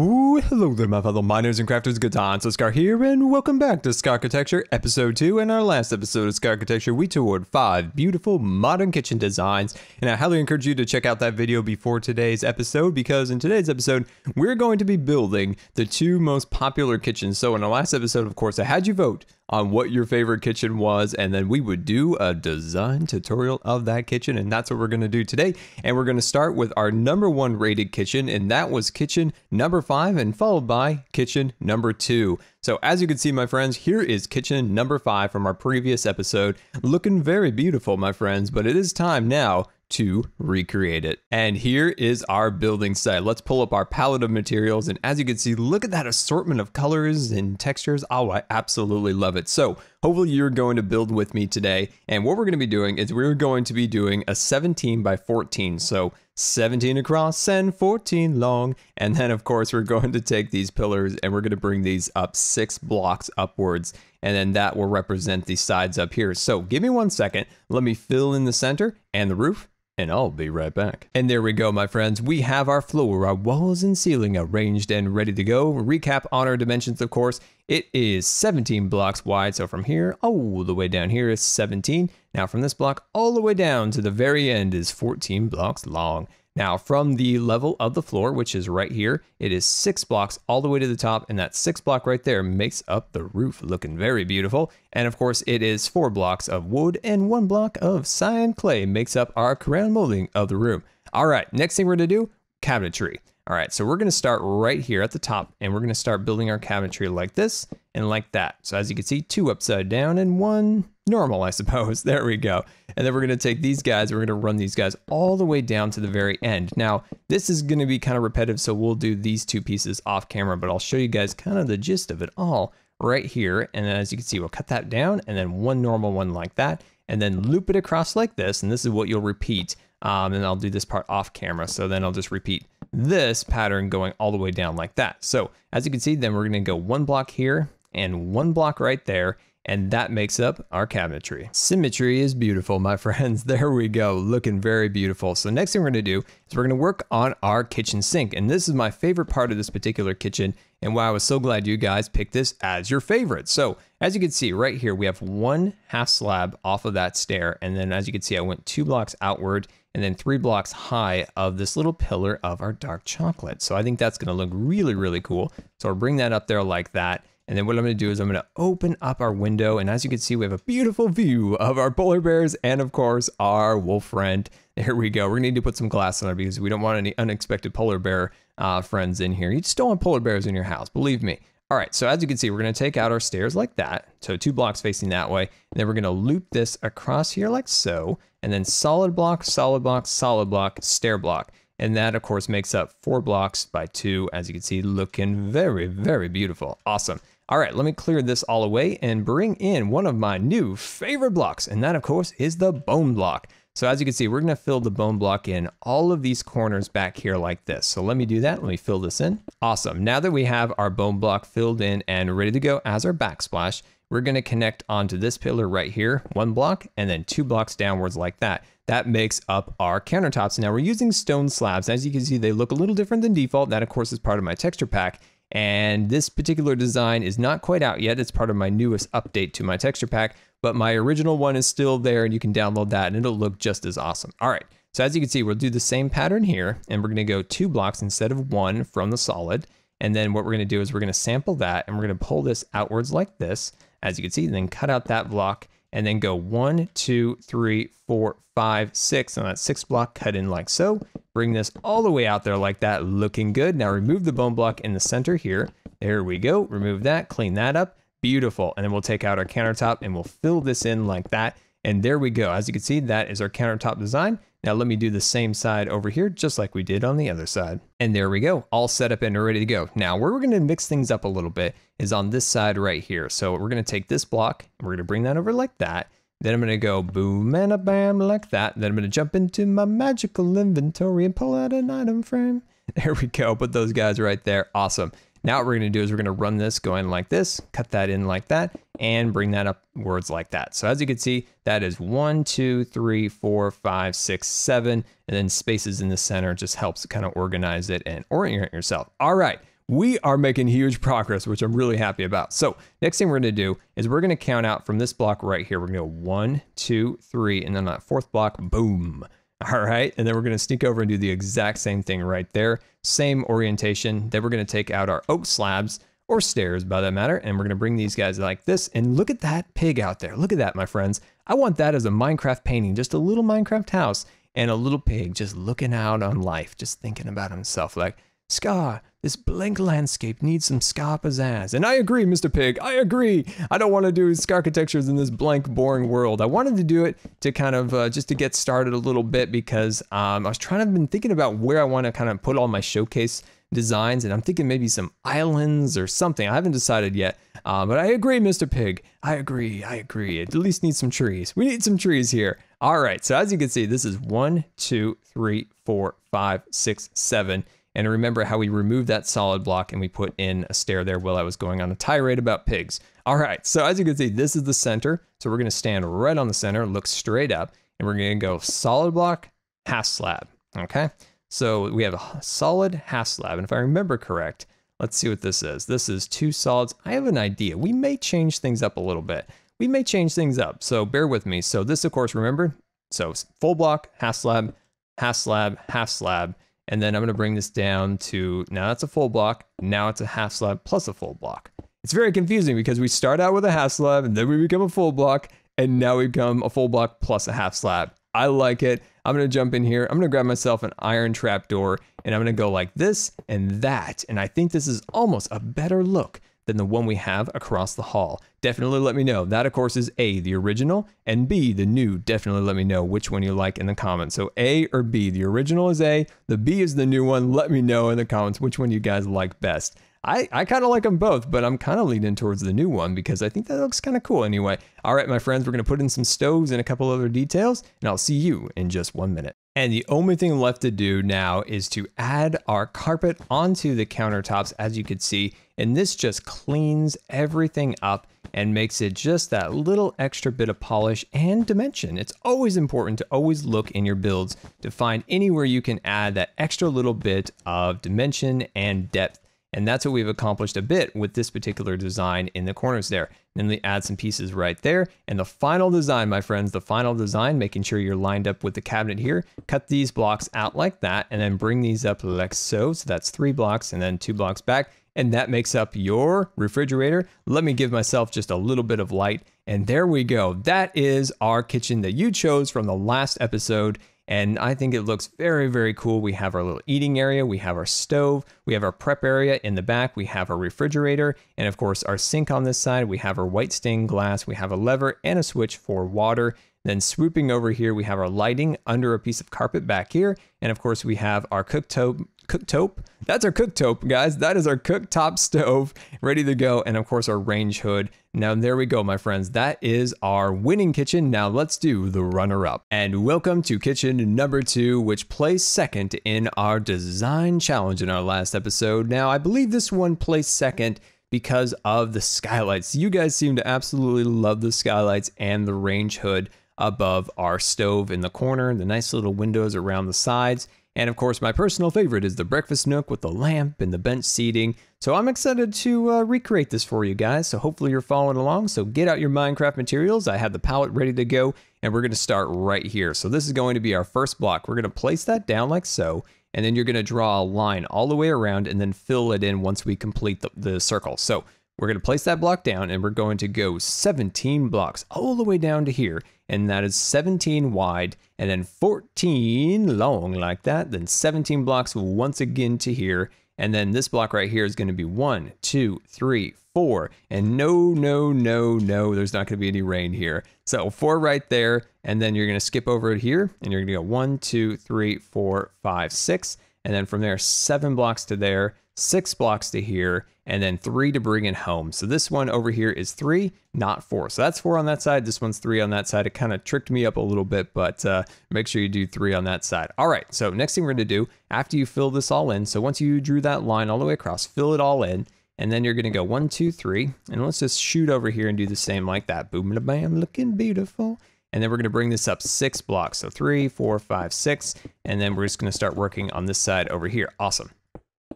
Ooh, hello there, my fellow miners and crafters. So Scar here, and welcome back to Scarchitecture, episode 2. In our last episode of Scarchitecture, we toured five beautiful modern kitchen designs, and I highly encourage you to check out that video before today's episode, because in today's episode, we're going to be building the two most popular kitchens. So in the last episode, of course, I had you vote on what your favorite kitchen was, and then we would do a design tutorial of that kitchen, and that's what we're gonna do today. And we're gonna start with our number one rated kitchen, and that was kitchen number five, and followed by kitchen number two. So as you can see, my friends, here is kitchen number five from our previous episode, looking very beautiful, my friends, but it is time now to recreate it. And here is our building site. Let's pull up our palette of materials. And as you can see, look at that assortment of colors and textures. Oh, I absolutely love it. So hopefully you're going to build with me today. And what we're going to be doing is we're going to be doing a 17 by 14. So 17 across and 14 long. And then of course we're going to take these pillars and we're going to bring these up six blocks upwards. And then that will represent the sides up here. So give me one second. Let me fill in the center and the roof and I'll be right back. And there we go, my friends. We have our floor, our walls and ceiling arranged and ready to go. Recap on our dimensions, of course. It is 17 blocks wide, so from here all the way down here is 17. Now from this block all the way down to the very end is 14 blocks long. Now from the level of the floor, which is right here, it is six blocks all the way to the top, and that six block right there makes up the roof, looking very beautiful. And of course, it is four blocks of wood and one block of cyan clay makes up our crown molding of the room. All right, next thing we're gonna do, cabinetry. All right, so we're gonna start right here at the top and we're gonna start building our cabinetry like this and like that. So as you can see, two upside down and one normal, I suppose. There we go. And then we're gonna take these guys, we're gonna run these guys all the way down to the very end. Now, this is gonna be kind of repetitive, so we'll do these two pieces off camera, but I'll show you guys kind of the gist of it all right here. And as you can see, we'll cut that down and then one normal one like that, and then loop it across like this. And this is what you'll repeat. Um, and I'll do this part off camera. So then I'll just repeat this pattern going all the way down like that. So as you can see, then we're gonna go one block here and one block right there. And that makes up our cabinetry. Symmetry is beautiful, my friends. There we go, looking very beautiful. So next thing we're gonna do is we're gonna work on our kitchen sink. And this is my favorite part of this particular kitchen and why I was so glad you guys picked this as your favorite. So as you can see right here, we have one half slab off of that stair. And then as you can see, I went two blocks outward and then three blocks high of this little pillar of our dark chocolate. So I think that's gonna look really, really cool. So I'll bring that up there like that. And then what I'm gonna do is I'm gonna open up our window. And as you can see, we have a beautiful view of our polar bears and of course our wolf friend. There we go. We're gonna need to put some glass on it because we don't want any unexpected polar bear uh, friends in here. You just don't want polar bears in your house, believe me. All right, so as you can see, we're gonna take out our stairs like that. So two blocks facing that way. And then we're gonna loop this across here like so. And then solid block, solid block, solid block, stair block. And that of course makes up four blocks by two, as you can see, looking very, very beautiful. Awesome. All right, let me clear this all away and bring in one of my new favorite blocks. And that of course is the bone block. So as you can see, we're gonna fill the bone block in all of these corners back here like this. So let me do that, let me fill this in. Awesome, now that we have our bone block filled in and ready to go as our backsplash, we're gonna connect onto this pillar right here, one block, and then two blocks downwards like that. That makes up our countertops. Now we're using stone slabs. As you can see, they look a little different than default. That of course is part of my texture pack. And this particular design is not quite out yet. It's part of my newest update to my texture pack, but my original one is still there and you can download that and it'll look just as awesome. All right, so as you can see, we'll do the same pattern here and we're gonna go two blocks instead of one from the solid. And then what we're gonna do is we're gonna sample that and we're gonna pull this outwards like this, as you can see, and then cut out that block and then go one, two, three, four, five, six, on that six block cut in like so. Bring this all the way out there like that, looking good. Now remove the bone block in the center here. There we go, remove that, clean that up, beautiful. And then we'll take out our countertop and we'll fill this in like that. And there we go. As you can see, that is our countertop design. Now let me do the same side over here, just like we did on the other side. And there we go, all set up and ready to go. Now where we're gonna mix things up a little bit is on this side right here. So we're gonna take this block, we're gonna bring that over like that. Then I'm gonna go boom and a bam like that. Then I'm gonna jump into my magical inventory and pull out an item frame. There we go, put those guys right there, awesome. Now what we're gonna do is we're gonna run this going like this, cut that in like that, and bring that upwards like that. So as you can see, that is one, two, three, four, five, six, seven, and then spaces in the center just helps kind of organize it and orient yourself. All right, we are making huge progress, which I'm really happy about. So next thing we're gonna do is we're gonna count out from this block right here. We're gonna go one, two, three, and then that fourth block, boom. All right, and then we're gonna sneak over and do the exact same thing right there. Same orientation. Then we're gonna take out our oak slabs or stairs by that matter, and we're gonna bring these guys like this. And look at that pig out there. Look at that, my friends. I want that as a Minecraft painting, just a little Minecraft house and a little pig just looking out on life, just thinking about himself like, Scar, this blank landscape needs some Scar pizzazz. And I agree, Mr. Pig, I agree. I don't want to do architectures in this blank, boring world. I wanted to do it to kind of uh, just to get started a little bit because um, I was trying to been thinking about where I want to kind of put all my showcase designs, and I'm thinking maybe some islands or something. I haven't decided yet, uh, but I agree, Mr. Pig. I agree. I agree. It at least needs some trees. We need some trees here. All right. So as you can see, this is one, two, three, four, five, six, seven. And remember how we removed that solid block and we put in a stair there while I was going on a tirade about pigs. All right, so as you can see, this is the center. So we're gonna stand right on the center, look straight up, and we're gonna go solid block, half slab, okay? So we have a solid half slab, and if I remember correct, let's see what this is. This is two solids. I have an idea. We may change things up a little bit. We may change things up, so bear with me. So this, of course, remember, so full block, half slab, half slab, half slab, and then I'm gonna bring this down to, now that's a full block, now it's a half slab plus a full block. It's very confusing because we start out with a half slab and then we become a full block and now we become a full block plus a half slab. I like it. I'm gonna jump in here. I'm gonna grab myself an iron trap door and I'm gonna go like this and that. And I think this is almost a better look than the one we have across the hall. Definitely let me know. That, of course, is A, the original, and B, the new. Definitely let me know which one you like in the comments. So A or B. The original is A, the B is the new one. Let me know in the comments which one you guys like best. I, I kind of like them both, but I'm kind of leaning towards the new one because I think that looks kind of cool anyway. All right, my friends, we're going to put in some stoves and a couple other details, and I'll see you in just one minute. And the only thing left to do now is to add our carpet onto the countertops, as you can see, and this just cleans everything up and makes it just that little extra bit of polish and dimension. It's always important to always look in your builds to find anywhere you can add that extra little bit of dimension and depth and that's what we've accomplished a bit with this particular design in the corners there. Then we add some pieces right there. And the final design, my friends, the final design, making sure you're lined up with the cabinet here, cut these blocks out like that, and then bring these up like so. So that's three blocks and then two blocks back. And that makes up your refrigerator. Let me give myself just a little bit of light. And there we go. That is our kitchen that you chose from the last episode. And I think it looks very, very cool. We have our little eating area, we have our stove, we have our prep area in the back, we have our refrigerator, and of course our sink on this side. We have our white stained glass, we have a lever and a switch for water. Then swooping over here, we have our lighting under a piece of carpet back here. And of course, we have our cooktop cooktop. That's our cooktop, guys. That is our cooktop stove ready to go. And of course, our range hood. Now, there we go, my friends. That is our winning kitchen. Now, let's do the runner up. And welcome to kitchen number two, which placed second in our design challenge in our last episode. Now, I believe this one placed second because of the skylights. You guys seem to absolutely love the skylights and the range hood above our stove in the corner, the nice little windows around the sides. And of course, my personal favorite is the breakfast nook with the lamp and the bench seating. So I'm excited to uh, recreate this for you guys. So hopefully you're following along. So get out your Minecraft materials. I have the palette ready to go and we're going to start right here. So this is going to be our first block. We're going to place that down like so. And then you're going to draw a line all the way around and then fill it in once we complete the, the circle. So we're going to place that block down and we're going to go 17 blocks all the way down to here. And that is 17 wide and then 14 long like that. Then 17 blocks once again to here. And then this block right here is going to be one, two, three, four. And no, no, no, no, there's not going to be any rain here. So four right there. And then you're going to skip over it here and you're going to go one, two, three, four, five, six. And then from there, seven blocks to there, six blocks to here, and then three to bring it home. So this one over here is three, not four. So that's four on that side. This one's three on that side. It kind of tricked me up a little bit, but uh, make sure you do three on that side. All right, so next thing we're gonna do, after you fill this all in, so once you drew that line all the way across, fill it all in, and then you're gonna go one, two, three, and let's just shoot over here and do the same like that. Boom, bam, looking beautiful. And then we're gonna bring this up six blocks. So three, four, five, six, and then we're just gonna start working on this side over here. Awesome.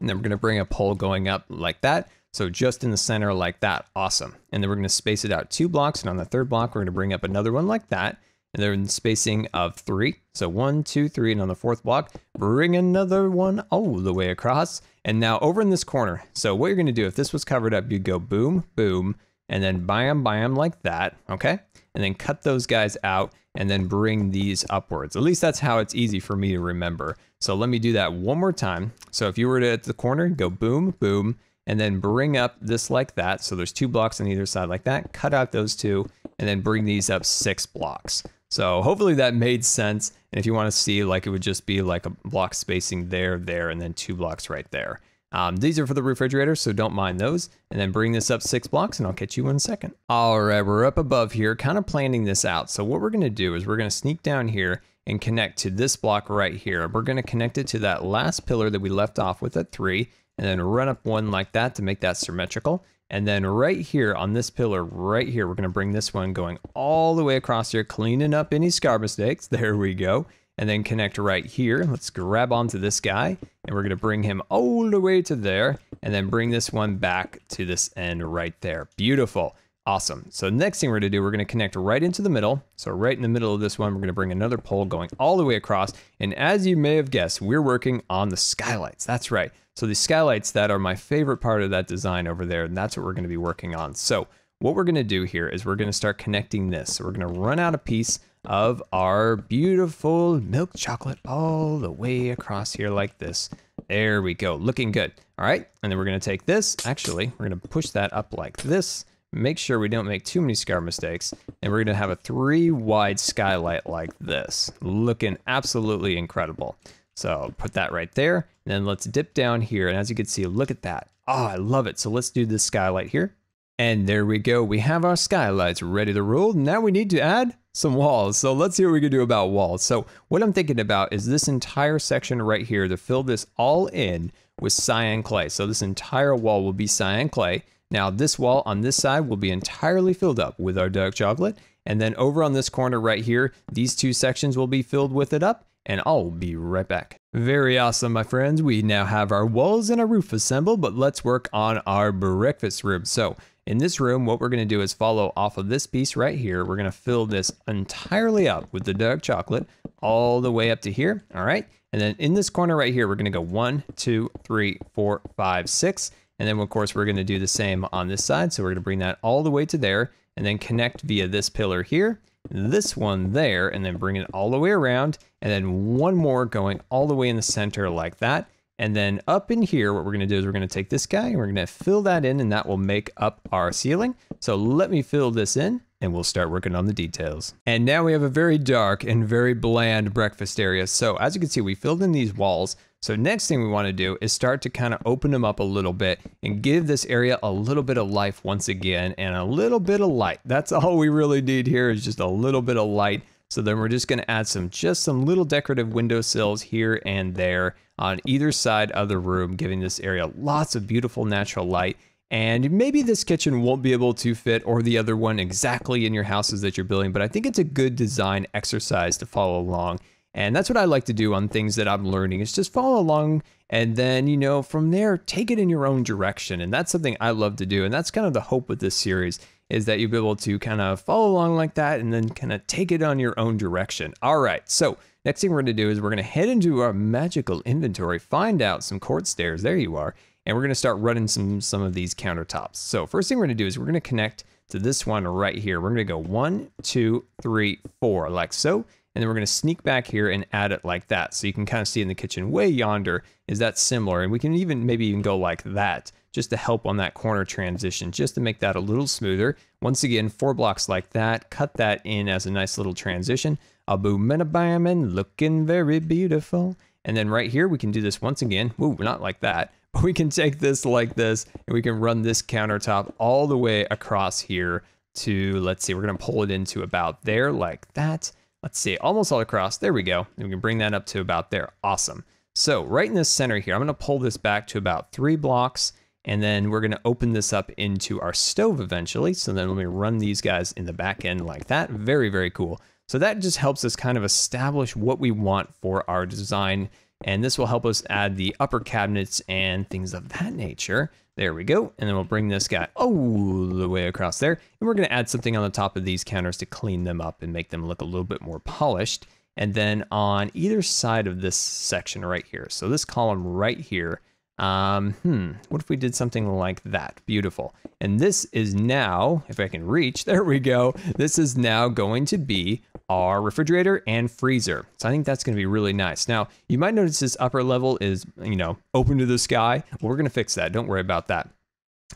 And then we're gonna bring a pole going up like that. So just in the center like that, awesome. And then we're gonna space it out two blocks. And on the third block, we're gonna bring up another one like that. And then spacing of three. So one, two, three, and on the fourth block, bring another one all the way across. And now over in this corner. So what you're gonna do, if this was covered up, you'd go boom, boom, and then bam, bam like that, okay? And then cut those guys out and then bring these upwards. At least that's how it's easy for me to remember. So let me do that one more time. So if you were to at the corner, go boom, boom, and then bring up this like that. So there's two blocks on either side like that, cut out those two, and then bring these up six blocks. So hopefully that made sense. And if you want to see, like it would just be like a block spacing there, there, and then two blocks right there. Um, these are for the refrigerator, so don't mind those. And then bring this up six blocks and I'll catch you in a second. All right, we're up above here, kind of planning this out. So what we're gonna do is we're gonna sneak down here and connect to this block right here. We're gonna connect it to that last pillar that we left off with at three, and then run up one like that to make that symmetrical. And then right here on this pillar, right here, we're gonna bring this one going all the way across here, cleaning up any scar mistakes. There we go and then connect right here. Let's grab onto this guy and we're gonna bring him all the way to there and then bring this one back to this end right there. Beautiful. Awesome. So next thing we're gonna do, we're gonna connect right into the middle. So right in the middle of this one, we're gonna bring another pole going all the way across. And as you may have guessed, we're working on the skylights. That's right. So the skylights that are my favorite part of that design over there, and that's what we're gonna be working on. So what we're gonna do here is we're gonna start connecting this. So we're gonna run out a piece of our beautiful milk chocolate all the way across here like this. There we go, looking good. All right, and then we're gonna take this, actually, we're gonna push that up like this, make sure we don't make too many scar mistakes, and we're gonna have a three wide skylight like this, looking absolutely incredible. So put that right there, and then let's dip down here, and as you can see, look at that. Oh, I love it. So let's do this skylight here. And there we go, we have our skylights ready to roll. Now we need to add some walls. So let's see what we can do about walls. So what I'm thinking about is this entire section right here to fill this all in with cyan clay. So this entire wall will be cyan clay. Now this wall on this side will be entirely filled up with our dark chocolate. And then over on this corner right here, these two sections will be filled with it up and I'll be right back. Very awesome, my friends. We now have our walls and our roof assembled, but let's work on our breakfast room. So in this room, what we're gonna do is follow off of this piece right here. We're gonna fill this entirely up with the dark chocolate all the way up to here, all right? And then in this corner right here, we're gonna go one, two, three, four, five, six. And then of course, we're gonna do the same on this side. So we're gonna bring that all the way to there and then connect via this pillar here, this one there, and then bring it all the way around. And then one more going all the way in the center like that. And then up in here, what we're gonna do is we're gonna take this guy and we're gonna fill that in and that will make up our ceiling. So let me fill this in and we'll start working on the details. And now we have a very dark and very bland breakfast area. So as you can see, we filled in these walls. So next thing we wanna do is start to kind of open them up a little bit and give this area a little bit of life once again and a little bit of light. That's all we really need here is just a little bit of light. So then we're just gonna add some, just some little decorative windowsills here and there on either side of the room, giving this area lots of beautiful natural light. And maybe this kitchen won't be able to fit or the other one exactly in your houses that you're building, but I think it's a good design exercise to follow along. And that's what I like to do on things that I'm learning is just follow along and then, you know, from there, take it in your own direction. And that's something I love to do. And that's kind of the hope with this series is that you'll be able to kind of follow along like that and then kind of take it on your own direction. All right. So Next thing we're going to do is we're going to head into our magical inventory, find out some quartz stairs. There you are. And we're going to start running some, some of these countertops. So first thing we're going to do is we're going to connect to this one right here. We're going to go one, two, three, four, like so. And then we're going to sneak back here and add it like that. So you can kind of see in the kitchen way yonder is that similar. And we can even maybe even go like that just to help on that corner transition, just to make that a little smoother. Once again, four blocks like that, cut that in as a nice little transition a boom and a bam and looking very beautiful. And then right here, we can do this once again. Ooh, not like that, but we can take this like this and we can run this countertop all the way across here to, let's see, we're gonna pull it into about there like that. Let's see, almost all across, there we go. And we can bring that up to about there, awesome. So right in the center here, I'm gonna pull this back to about three blocks and then we're gonna open this up into our stove eventually. So then let me run these guys in the back end like that. Very, very cool. So that just helps us kind of establish what we want for our design And this will help us add the upper cabinets and things of that nature. There we go. And then we'll bring this guy all the way across there. And we're gonna add something on the top of these counters to clean them up and make them look a little bit more polished. And then on either side of this section right here, so this column right here, um, hmm, what if we did something like that? Beautiful. And this is now, if I can reach, there we go. This is now going to be our refrigerator and freezer. So I think that's gonna be really nice. Now, you might notice this upper level is, you know, open to the sky. We're gonna fix that, don't worry about that.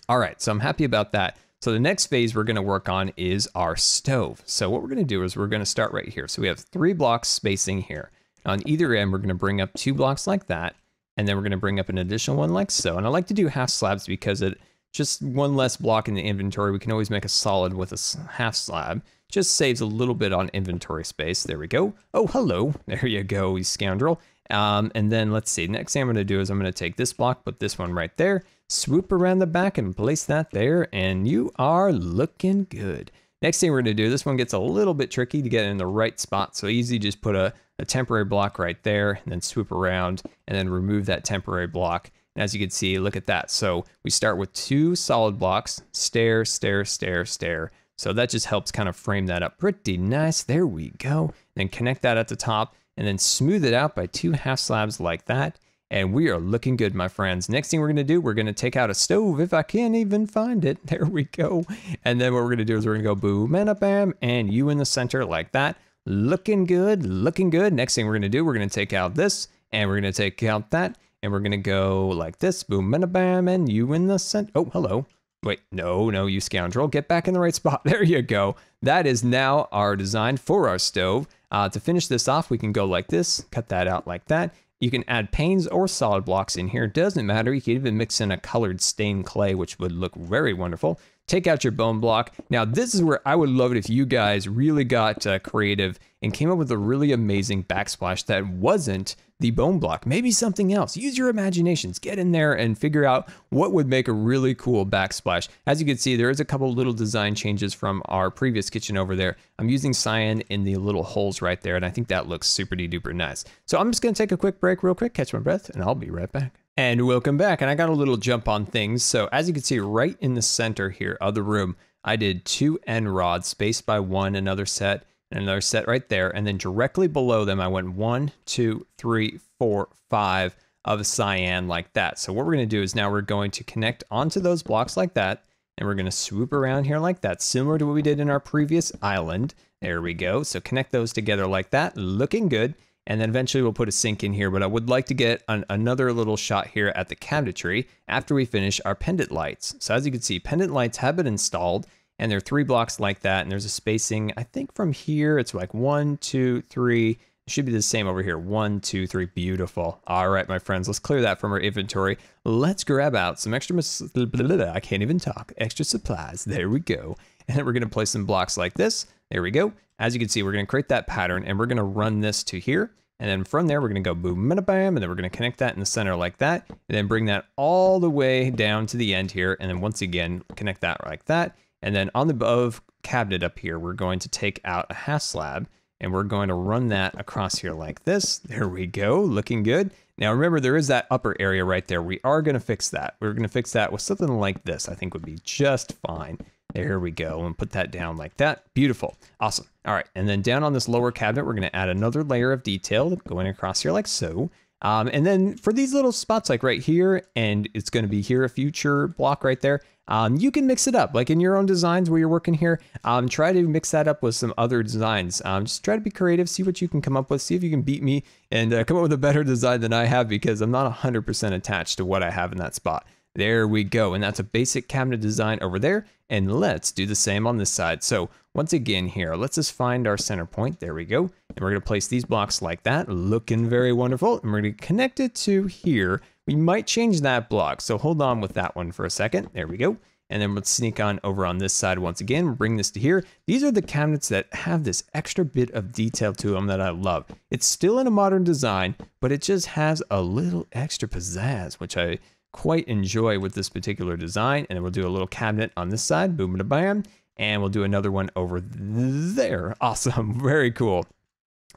All right, so I'm happy about that. So the next phase we're gonna work on is our stove. So what we're gonna do is we're gonna start right here. So we have three blocks spacing here. On either end, we're gonna bring up two blocks like that and then we're going to bring up an additional one like so. And I like to do half slabs because it just one less block in the inventory. We can always make a solid with a half slab. Just saves a little bit on inventory space. There we go. Oh, hello. There you go, you scoundrel. Um, and then let's see, next thing I'm gonna do is I'm gonna take this block, put this one right there, swoop around the back and place that there, and you are looking good. Next thing we're gonna do, this one gets a little bit tricky to get in the right spot, so easy, just put a a temporary block right there, and then swoop around and then remove that temporary block. And as you can see, look at that. So we start with two solid blocks, stair, stair, stair, stair. So that just helps kind of frame that up pretty nice. There we go. Then connect that at the top and then smooth it out by two half slabs like that. And we are looking good, my friends. Next thing we're gonna do, we're gonna take out a stove if I can't even find it. There we go. And then what we're gonna do is we're gonna go boom and a bam and you in the center like that. Looking good, looking good. Next thing we're gonna do, we're gonna take out this and we're gonna take out that and we're gonna go like this, boom and a bam, and you in the center. Oh, hello. Wait, no, no, you scoundrel. Get back in the right spot. There you go. That is now our design for our stove. Uh, to finish this off, we can go like this, cut that out like that. You can add panes or solid blocks in here. Doesn't matter. You can even mix in a colored stained clay, which would look very wonderful take out your bone block. Now, this is where I would love it if you guys really got uh, creative and came up with a really amazing backsplash that wasn't the bone block. Maybe something else. Use your imaginations. Get in there and figure out what would make a really cool backsplash. As you can see, there is a couple little design changes from our previous kitchen over there. I'm using cyan in the little holes right there, and I think that looks super duper nice. So I'm just gonna take a quick break real quick, catch my breath, and I'll be right back. And welcome back. And I got a little jump on things. So as you can see right in the center here of the room, I did two end rods spaced by one, another set, and another set right there. And then directly below them, I went one, two, three, four, five of cyan like that. So what we're going to do is now we're going to connect onto those blocks like that. And we're going to swoop around here like that, similar to what we did in our previous island. There we go. So connect those together like that, looking good and then eventually we'll put a sink in here, but I would like to get an, another little shot here at the cabinetry after we finish our pendant lights. So as you can see, pendant lights have been installed, and there are three blocks like that, and there's a spacing, I think from here, it's like one, two, three, it should be the same over here. One, two, three. Beautiful. All right, my friends, let's clear that from our inventory. Let's grab out some extra, I can't even talk, extra supplies. There we go. And we're going to place some blocks like this. There we go. As you can see, we're going to create that pattern and we're going to run this to here. And then from there, we're going to go boom, bam, and then we're going to connect that in the center like that. And then bring that all the way down to the end here. And then once again, connect that like that. And then on the above cabinet up here, we're going to take out a half slab and we're going to run that across here like this. There we go, looking good. Now remember, there is that upper area right there. We are going to fix that. We're going to fix that with something like this, I think would be just fine. There we go, and put that down like that. Beautiful, awesome. All right, and then down on this lower cabinet, we're gonna add another layer of detail going across here like so. Um, and then for these little spots like right here, and it's gonna be here a future block right there, um, you can mix it up. Like in your own designs where you're working here, um, try to mix that up with some other designs. Um, just try to be creative, see what you can come up with, see if you can beat me and uh, come up with a better design than I have because I'm not 100% attached to what I have in that spot. There we go. And that's a basic cabinet design over there. And let's do the same on this side. So once again here, let's just find our center point. There we go. And we're going to place these blocks like that, looking very wonderful. And we're going to connect it to here. We might change that block. So hold on with that one for a second. There we go. And then let's sneak on over on this side once again, bring this to here. These are the cabinets that have this extra bit of detail to them that I love. It's still in a modern design, but it just has a little extra pizzazz, which I quite enjoy with this particular design. And we'll do a little cabinet on this side, boom, da bam. And we'll do another one over there. Awesome, very cool.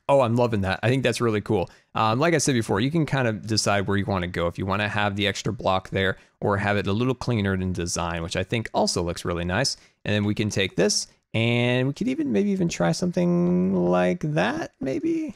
Oh, I'm loving that. I think that's really cool. Um, like I said before, you can kind of decide where you want to go. If you want to have the extra block there or have it a little cleaner in design, which I think also looks really nice. And then we can take this and we could even maybe even try something like that, maybe.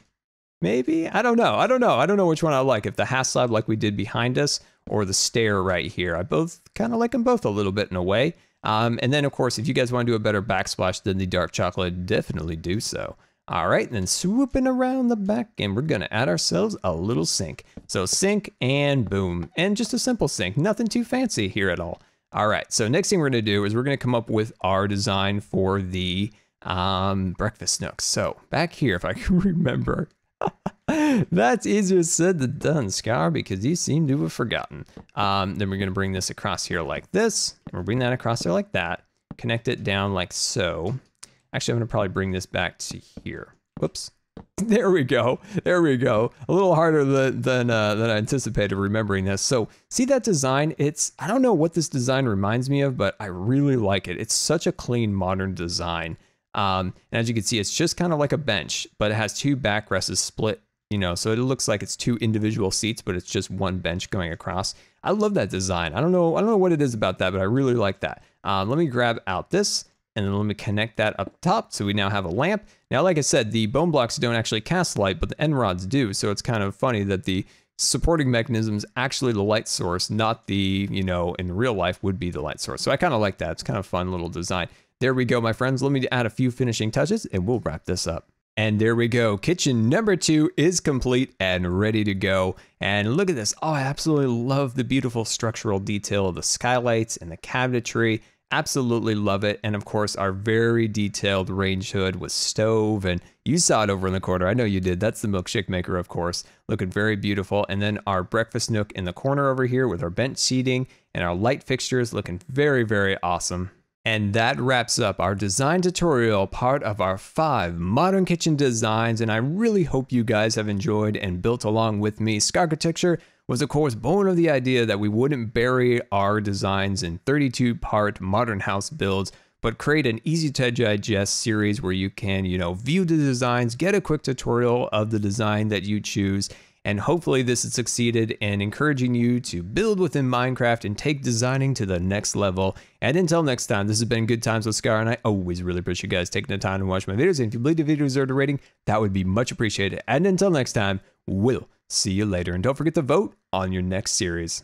Maybe I don't know. I don't know. I don't know which one I like. If the half slab like we did behind us, or the stair right here. I both kind of like them both a little bit in a way. Um, and then of course, if you guys want to do a better backsplash than the dark chocolate, definitely do so. All right, then swooping around the back, and we're gonna add ourselves a little sink. So sink and boom, and just a simple sink, nothing too fancy here at all. All right, so next thing we're gonna do is we're gonna come up with our design for the um, breakfast nooks. So back here, if I can remember, that's easier said than done, Scar, because you seem to have forgotten. Um, then we're gonna bring this across here like this, and we'll bring that across there like that, connect it down like so, Actually, I'm going to probably bring this back to here. Whoops. There we go. There we go. A little harder than than, uh, than I anticipated remembering this. So see that design? It's I don't know what this design reminds me of, but I really like it. It's such a clean modern design. Um, and as you can see, it's just kind of like a bench, but it has two backrests split. You know, so it looks like it's two individual seats, but it's just one bench going across. I love that design. I don't know. I don't know what it is about that, but I really like that. Um, let me grab out this and then let me connect that up top. So we now have a lamp. Now, like I said, the bone blocks don't actually cast light, but the end rods do. So it's kind of funny that the supporting mechanism is actually the light source, not the, you know, in real life would be the light source. So I kind of like that. It's kind of fun little design. There we go, my friends. Let me add a few finishing touches and we'll wrap this up. And there we go. Kitchen number two is complete and ready to go. And look at this. Oh, I absolutely love the beautiful structural detail of the skylights and the cabinetry Absolutely love it. And of course, our very detailed range hood with stove. And you saw it over in the corner. I know you did. That's the milkshake maker, of course. Looking very beautiful. And then our breakfast nook in the corner over here with our bench seating and our light fixtures looking very, very awesome. And that wraps up our design tutorial part of our five modern kitchen designs. And I really hope you guys have enjoyed and built along with me Scarchitecture was of course born of the idea that we wouldn't bury our designs in 32 part modern house builds, but create an easy to digest series where you can, you know, view the designs, get a quick tutorial of the design that you choose, and hopefully this has succeeded in encouraging you to build within Minecraft and take designing to the next level. And until next time, this has been Good Times with Scar, and I always really appreciate you guys taking the time to watch my videos. And if you believe the video deserved a rating, that would be much appreciated. And until next time, we'll See you later, and don't forget to vote on your next series.